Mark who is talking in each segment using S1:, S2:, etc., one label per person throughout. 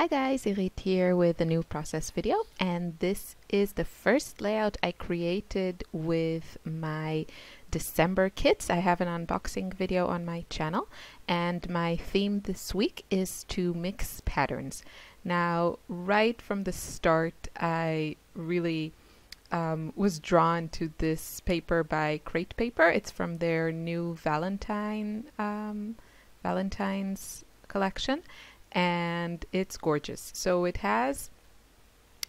S1: Hi guys, Irit here with a new process video and this is the first layout I created with my December kits. I have an unboxing video on my channel and my theme this week is to mix patterns. Now right from the start I really um, was drawn to this paper by Crate Paper. It's from their new Valentine um, Valentine's collection and it's gorgeous. So it has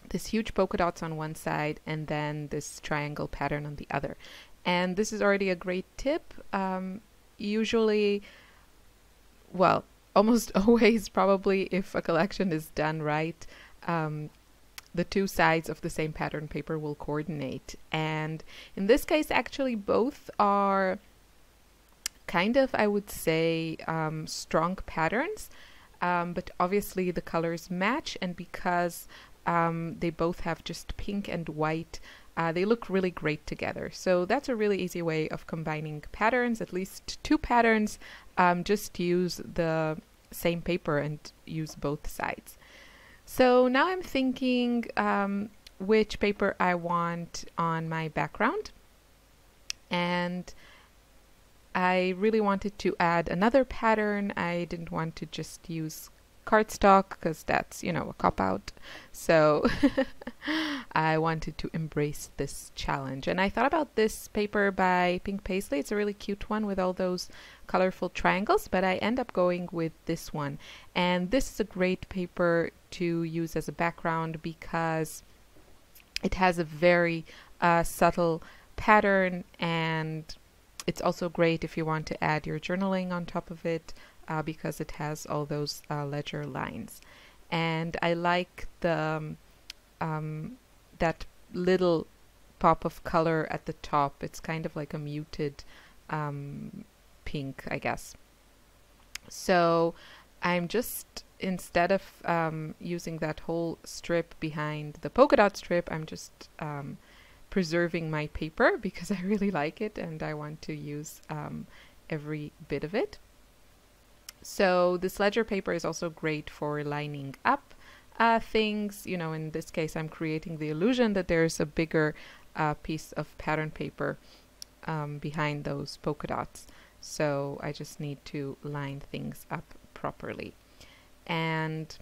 S1: this huge polka dots on one side and then this triangle pattern on the other. And this is already a great tip. Um, usually, well, almost always, probably, if a collection is done right, um, the two sides of the same pattern paper will coordinate. And in this case, actually, both are kind of, I would say, um, strong patterns um, but obviously the colors match and because um, they both have just pink and white uh, they look really great together. So that's a really easy way of combining patterns at least two patterns. Um, just use the same paper and use both sides. So now I'm thinking um, which paper I want on my background. And I really wanted to add another pattern. I didn't want to just use cardstock because that's, you know, a cop out. So I wanted to embrace this challenge. And I thought about this paper by Pink Paisley. It's a really cute one with all those colorful triangles, but I end up going with this one. And this is a great paper to use as a background because it has a very uh, subtle pattern and it's also great if you want to add your journaling on top of it uh, because it has all those uh, ledger lines. And I like the um, um, that little pop of color at the top. It's kind of like a muted um, pink, I guess. So I'm just instead of um, using that whole strip behind the polka dot strip, I'm just um, preserving my paper because I really like it and I want to use um, every bit of it. So this ledger paper is also great for lining up uh, things. You know, in this case, I'm creating the illusion that there's a bigger uh, piece of pattern paper um, behind those polka dots. So I just need to line things up properly. And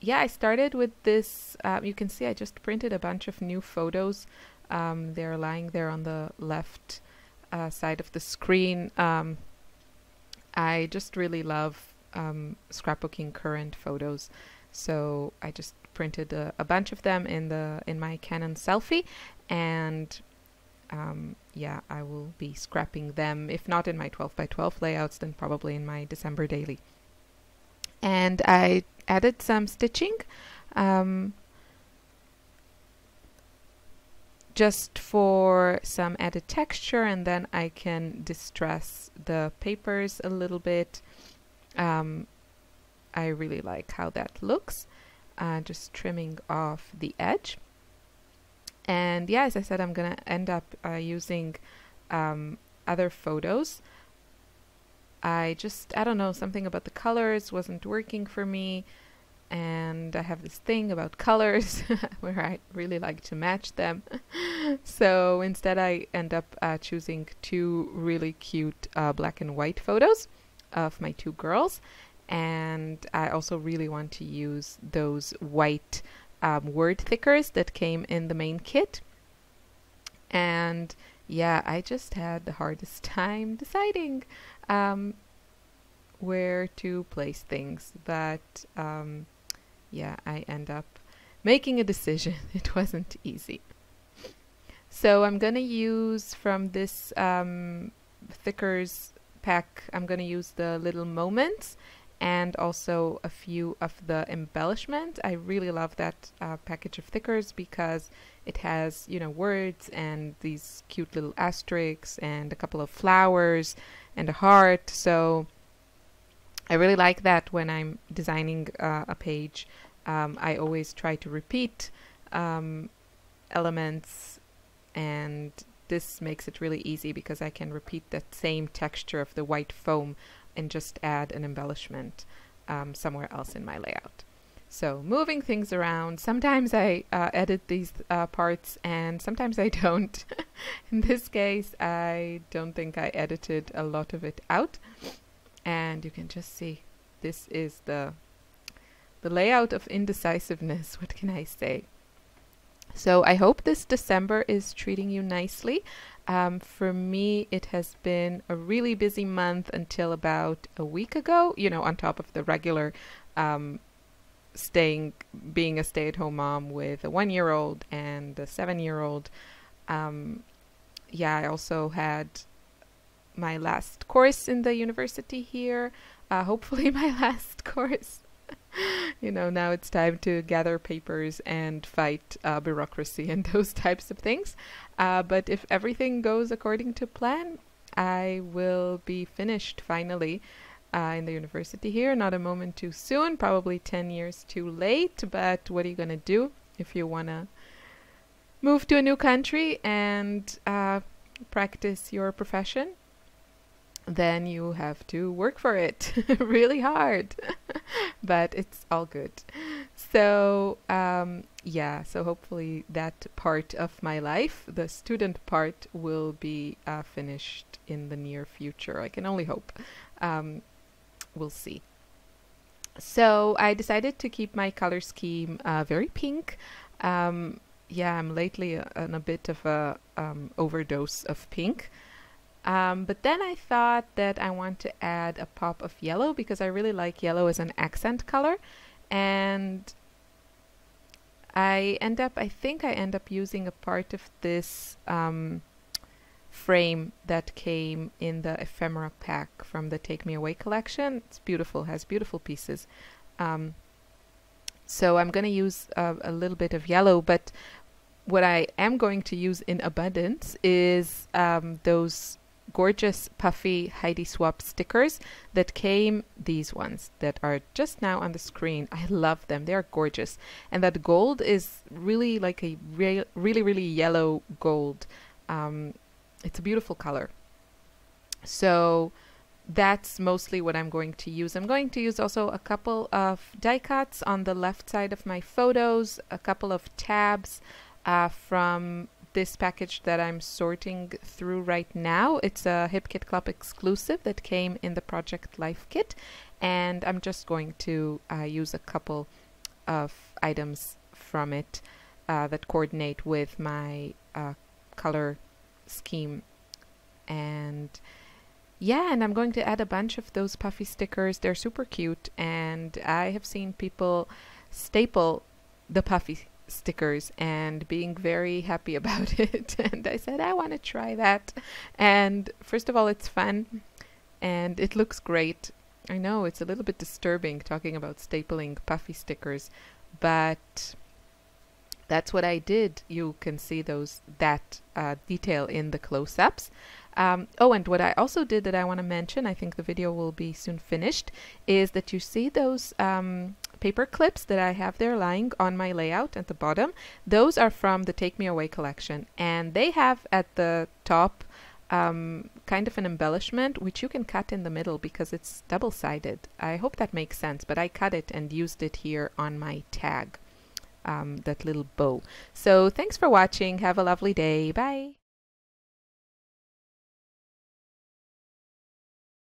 S1: yeah, I started with this. Uh, you can see I just printed a bunch of new photos um, they're lying there on the left uh, side of the screen. Um, I just really love um, scrapbooking current photos, so I just printed a, a, bunch of them in the in my Canon Selphy, and um, yeah, I will be scrapping them. If not in my 12 by 12 layouts, then probably in my December daily. And I added some stitching. Um, just for some added texture and then I can distress the papers a little bit. Um, I really like how that looks. Uh, just trimming off the edge. And yeah, as I said, I'm gonna end up uh, using um, other photos. I just, I don't know, something about the colors wasn't working for me and I have this thing about colors where I really like to match them. so instead, I end up uh, choosing two really cute uh, black and white photos of my two girls. And I also really want to use those white um, word thickers that came in the main kit. And yeah, I just had the hardest time deciding um, where to place things. But um, yeah, I end up making a decision. it wasn't easy. So I'm going to use from this um, Thickers pack, I'm going to use the little moments and also a few of the embellishment. I really love that uh, package of Thickers because it has, you know, words and these cute little asterisks and a couple of flowers and a heart. So I really like that when I'm designing uh, a page. Um, I always try to repeat um, elements and this makes it really easy because I can repeat that same texture of the white foam and just add an embellishment um, somewhere else in my layout. So moving things around. Sometimes I uh, edit these uh, parts and sometimes I don't. In this case, I don't think I edited a lot of it out. And you can just see this is the the layout of indecisiveness. What can I say? So I hope this December is treating you nicely. Um, for me, it has been a really busy month until about a week ago, you know, on top of the regular um, staying, being a stay at home mom with a one year old and a seven year old. Um, yeah, I also had my last course in the university here. Uh, hopefully, my last course. you know, now it's time to gather papers and fight uh, bureaucracy and those types of things. Uh, but if everything goes according to plan, I will be finished finally uh, in the university here. Not a moment too soon, probably 10 years too late, but what are you going to do if you want to move to a new country and uh, practice your profession? Then you have to work for it really hard. but it's all good. So, um, yeah, so hopefully that part of my life, the student part, will be uh, finished in the near future. I can only hope. Um, we'll see. So I decided to keep my color scheme uh, very pink. Um, yeah, I'm lately uh, on a bit of a um, overdose of pink. Um, but then I thought that I want to add a pop of yellow because I really like yellow as an accent color. And I end up, I think I end up using a part of this um, frame that came in the ephemera pack from the Take Me Away collection. It's beautiful, has beautiful pieces. Um, so I'm going to use a little bit of yellow, but what I am going to use in abundance is um, those gorgeous puffy Heidi Swapp stickers that came, these ones that are just now on the screen. I love them. They are gorgeous. And that gold is really like a re really, really yellow gold. Um, it's a beautiful color. So that's mostly what I'm going to use. I'm going to use also a couple of die cuts on the left side of my photos, a couple of tabs uh, from this package that I'm sorting through right now. It's a HipKit Club exclusive that came in the Project Life kit, and I'm just going to uh, use a couple of items from it uh, that coordinate with my uh, color scheme. And yeah, and I'm going to add a bunch of those puffy stickers. They're super cute, and I have seen people staple the puffy stickers and being very happy about it. and I said, I want to try that. And first of all, it's fun and it looks great. I know it's a little bit disturbing talking about stapling puffy stickers, but that's what I did. You can see those that uh, detail in the close-ups. Um, oh, and what I also did that I want to mention, I think the video will be soon finished, is that you see those um, paper clips that I have there lying on my layout at the bottom. Those are from the Take Me Away collection, and they have at the top um, kind of an embellishment which you can cut in the middle because it's double-sided. I hope that makes sense, but I cut it and used it here on my tag, um, that little bow. So thanks for watching. Have a lovely day. Bye.